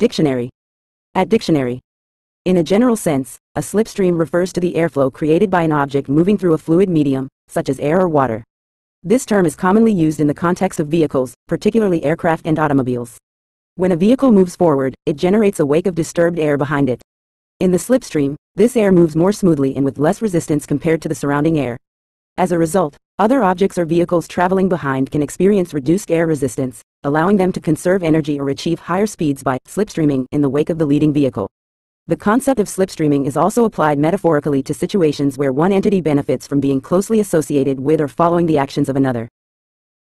Dictionary. At dictionary. In a general sense, a slipstream refers to the airflow created by an object moving through a fluid medium, such as air or water. This term is commonly used in the context of vehicles, particularly aircraft and automobiles. When a vehicle moves forward, it generates a wake of disturbed air behind it. In the slipstream, this air moves more smoothly and with less resistance compared to the surrounding air. As a result, other objects or vehicles traveling behind can experience reduced air resistance, allowing them to conserve energy or achieve higher speeds by slipstreaming in the wake of the leading vehicle. The concept of slipstreaming is also applied metaphorically to situations where one entity benefits from being closely associated with or following the actions of another.